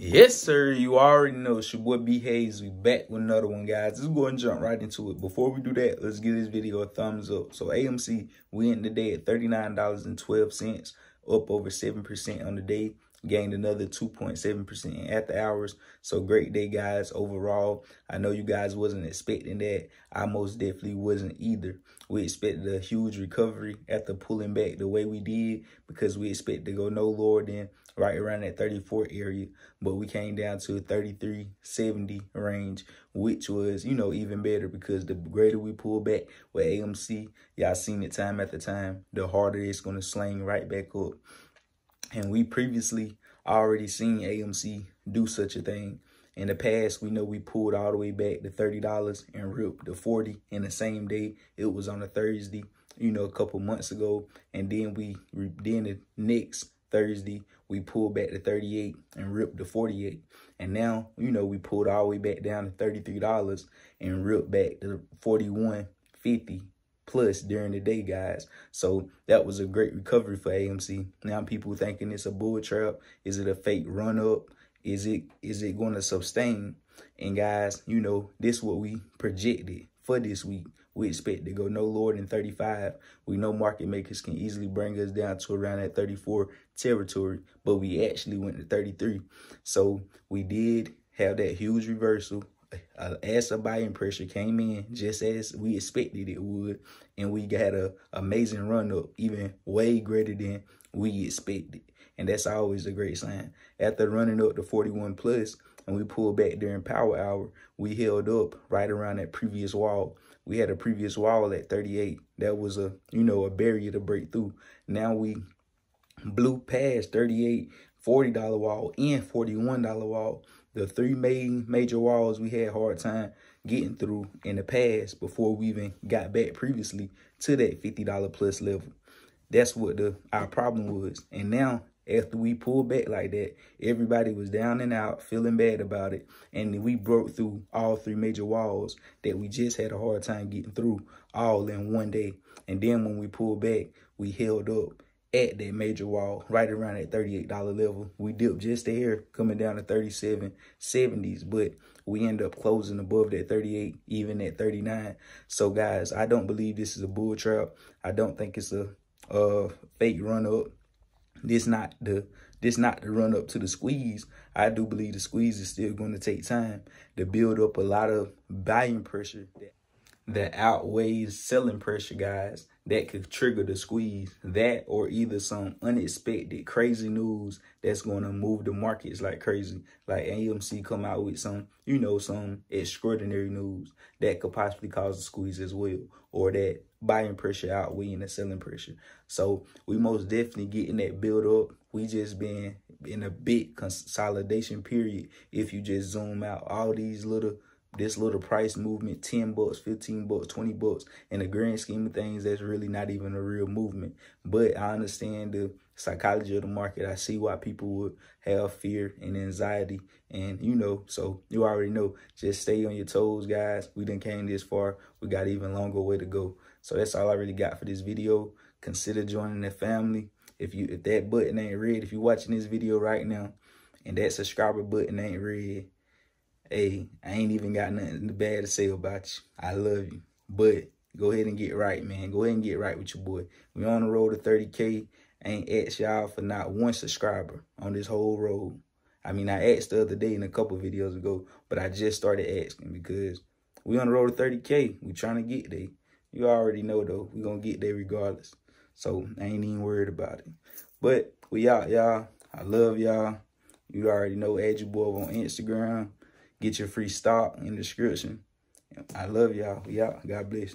Yes, sir. You already know it's your boy B Hayes. We back with another one, guys. Let's go and jump right into it. Before we do that, let's give this video a thumbs up. So AMC, we ended the day at $39.12, up over 7% on the day. Gained another 2.7% after hours. So great day, guys, overall. I know you guys wasn't expecting that. I most definitely wasn't either. We expected a huge recovery after pulling back the way we did because we expect to go no lower than right around that 34 area, but we came down to a 33, 70 range, which was, you know, even better because the greater we pull back with AMC, y'all seen it time after time, the harder it's going to sling right back up. And we previously already seen AMC do such a thing. In the past, we know we pulled all the way back to $30 and ripped the 40 in the same day. It was on a Thursday, you know, a couple months ago. And then we, then the next Thursday, we pulled back to 38 and ripped to 48. And now, you know, we pulled all the way back down to $33 and ripped back to 41.50 plus during the day, guys. So that was a great recovery for AMC. Now people thinking it's a bull trap. Is it a fake run up? Is it is it going to sustain? And guys, you know, this what we projected for this week. We expect to go no lower than 35. We know market makers can easily bring us down to around that 34 territory, but we actually went to 33. So we did have that huge reversal. As a buying pressure came in just as we expected it would, and we got a amazing run up, even way greater than we expected. And that's always a great sign. After running up to 41 plus, and we pulled back during power hour, we held up right around that previous wall. We had a previous wall at 38. That was a, you know, a barrier to break through. Now we blew past 38, $40 wall and $41 wall. The three main major walls we had hard time getting through in the past before we even got back previously to that $50 plus level. That's what the our problem was. And now after we pulled back like that, everybody was down and out, feeling bad about it. And we broke through all three major walls that we just had a hard time getting through all in one day. And then when we pulled back, we held up at that major wall, right around that $38 level. We dipped just there, coming down to 37, 70s, but we end up closing above that 38, even at 39. So guys, I don't believe this is a bull trap. I don't think it's a, a fake run up. This not the this not the run up to the squeeze. I do believe the squeeze is still going to take time to build up a lot of buying pressure that outweighs selling pressure, guys. That could trigger the squeeze. That or either some unexpected crazy news that's going to move the markets like crazy. Like AMC come out with some, you know, some extraordinary news that could possibly cause a squeeze as well. Or that buying pressure outweighing the selling pressure. So we most definitely getting that build up. We just been in a big consolidation period. If you just zoom out all these little this little price movement 10 bucks 15 bucks 20 bucks in the grand scheme of things that's really not even a real movement. But i understand the psychology of the market. I see why people would have fear and anxiety. And you know so you already know just stay on your toes guys. We didn't came this far. We got even longer way to go. So that's all I really got for this video. Consider joining the family. If you if that button ain't red, if you're watching this video right now and that subscriber button ain't red, hey, I ain't even got nothing bad to say about you. I love you. But go ahead and get right, man. Go ahead and get right with your boy. We on the road to 30K. I ain't asked y'all for not one subscriber on this whole road. I mean, I asked the other day in a couple videos ago, but I just started asking because we on the road to 30K. We trying to get there. You already know, though. we going to get there regardless. So, I ain't even worried about it. But we out, y'all. I love y'all. You already know, add your boy on Instagram. Get your free stock in the description. I love y'all. Out. God bless.